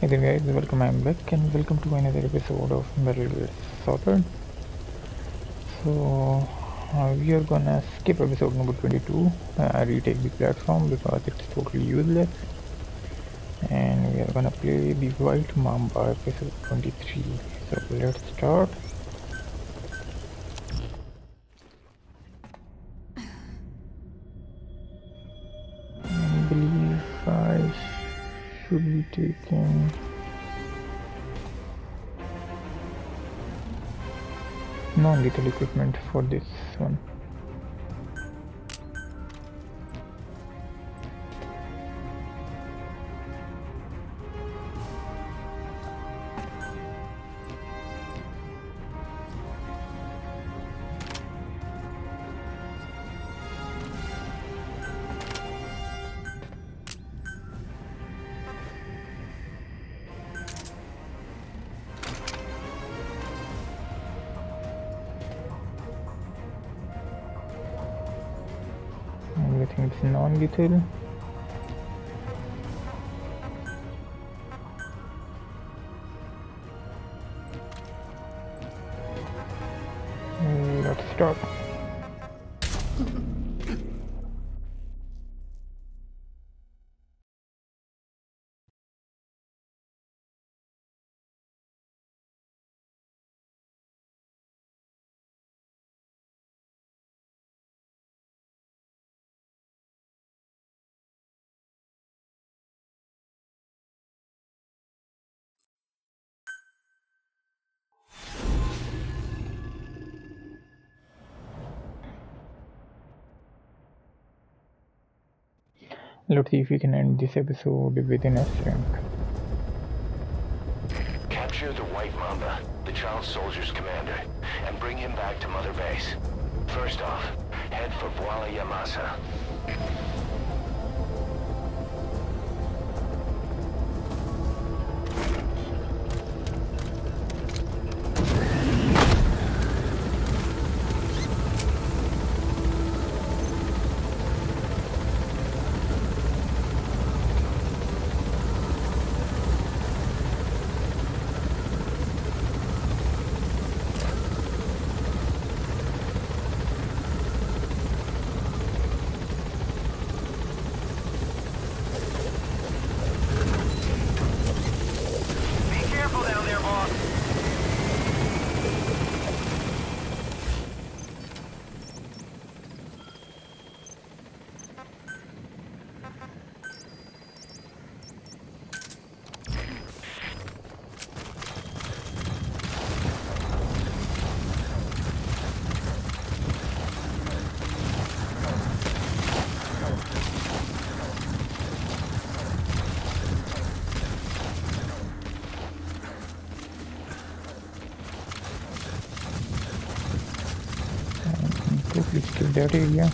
Hey there guys, welcome I'm back and welcome to another episode of Metal Gear Solid. So uh, we are gonna skip episode number 22, uh, retake the platform because it's totally useless. And we are gonna play the White Mamba episode 23. So let's start. Should be taken. non-lethal equipment for this one. Everything is non-lethal. Let's start. Let's see if we can end this episode within S rank. Capture the White Mamba, the child soldier's commander, and bring him back to Mother Base. First off, head for Bwala ya Masa. Skip that area.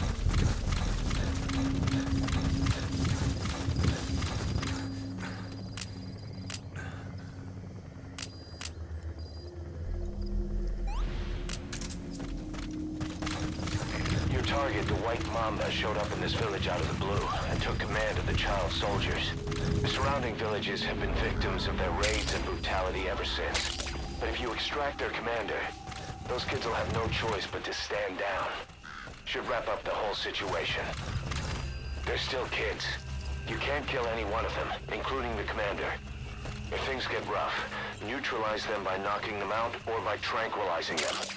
Your target, the White Mamba, showed up in this village out of the blue and took command of the child soldiers. The surrounding villages have been victims of their raids and brutality ever since. But if you extract their commander, those kids will have no choice but to stand down. Should wrap up the whole situation. They're still kids. You can't kill any one of them, including the commander. If things get rough, neutralize them by knocking them out or by tranquilizing them.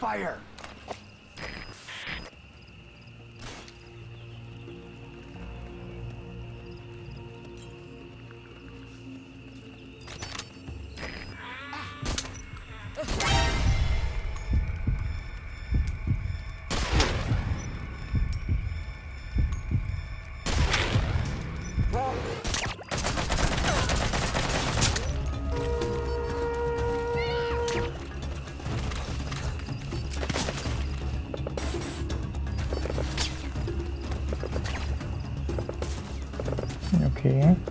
Fire! Okay.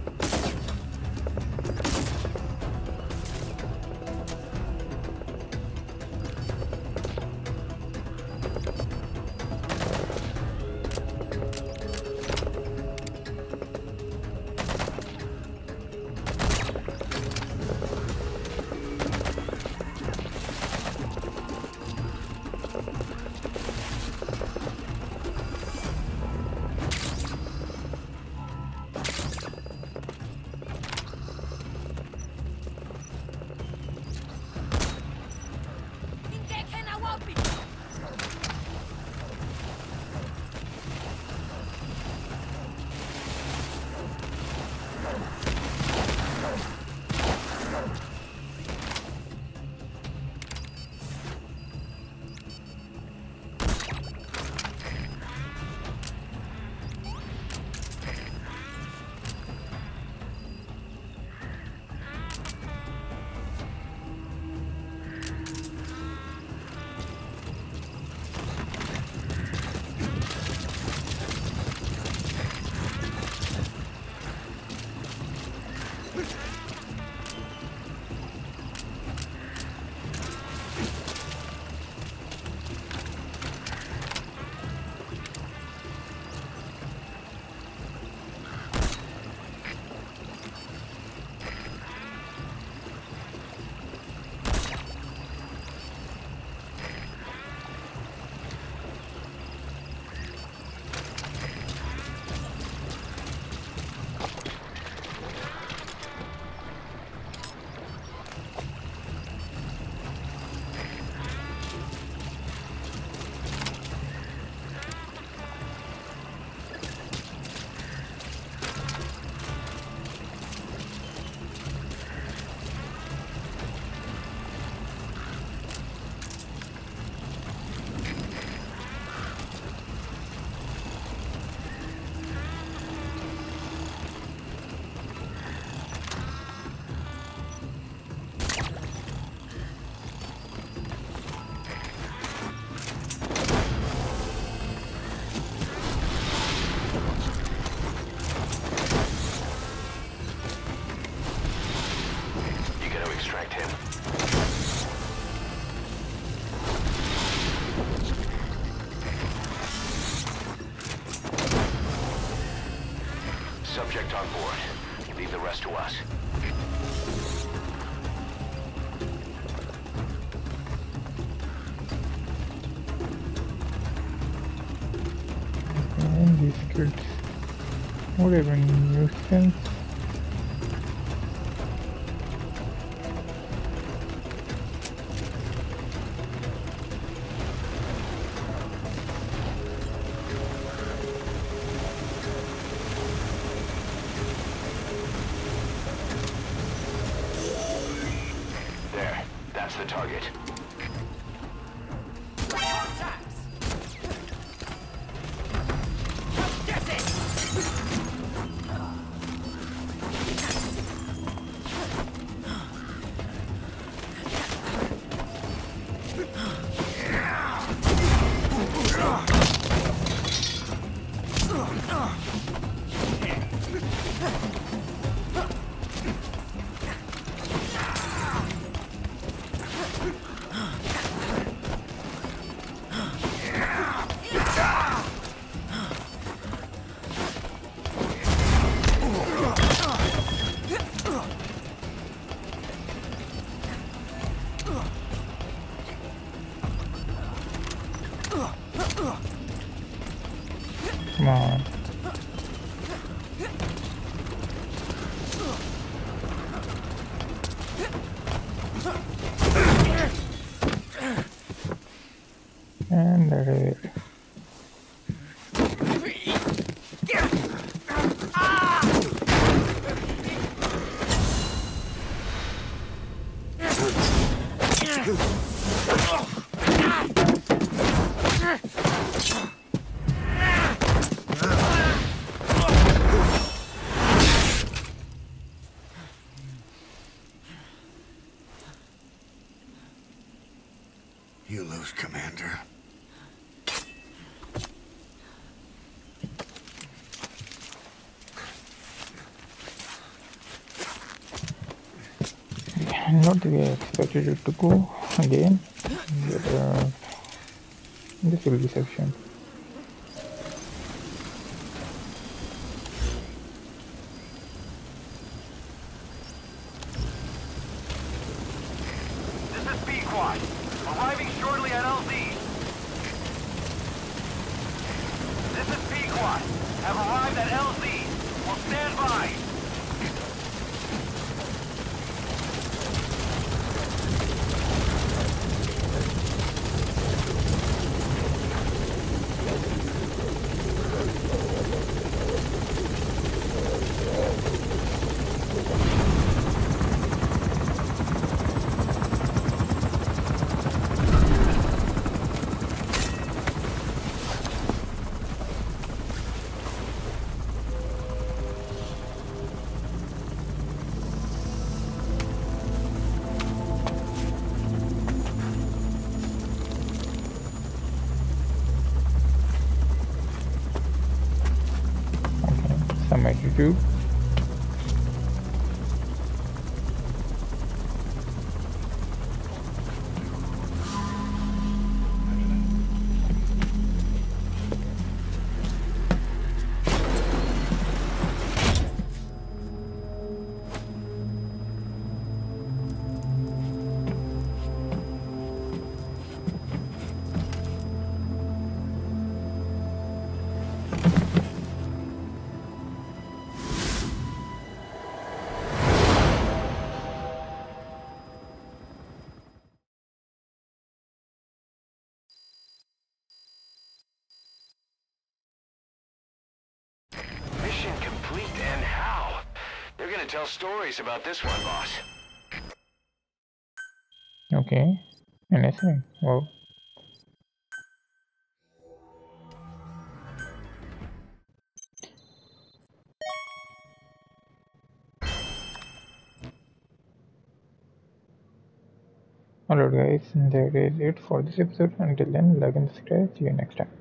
Subject on board. Leave the rest to us. And these kids. Whatever nuisance. The target. You lose, Commander. I do not expected it to go again. But, uh, this will be sufficient. Is Pequod. Arriving shortly at LZ. This is Pequod. Have arrived at LZ. Will stand by. Some Tell stories about this one, boss. Okay, anything. Well, Alright guys, that is it for this episode. Until then, like and subscribe. See you next time.